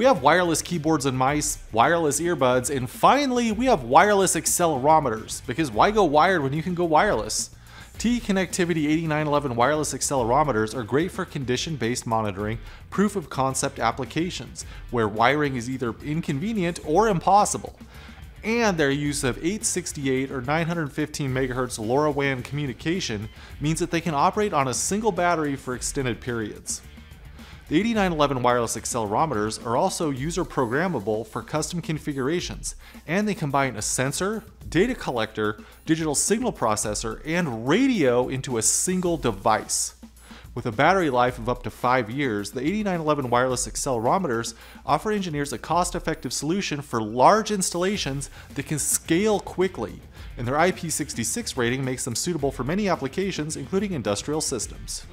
We have wireless keyboards and mice, wireless earbuds, and finally, we have wireless accelerometers, because why go wired when you can go wireless? TE Connectivity 8911 wireless accelerometers are great for condition-based monitoring, proof of concept applications, where wiring is either inconvenient or impossible. And their use of 868 or 915 MHz LoRaWAN communication means that they can operate on a single battery for extended periods. The 8911 wireless accelerometers are also user programmable for custom configurations, and they combine a sensor, data collector, digital signal processor, and radio into a single device. With a battery life of up to 5 years, the 8911 wireless accelerometers offer engineers a cost-effective solution for large installations that can scale quickly, and their IP66 rating makes them suitable for many applications including industrial systems.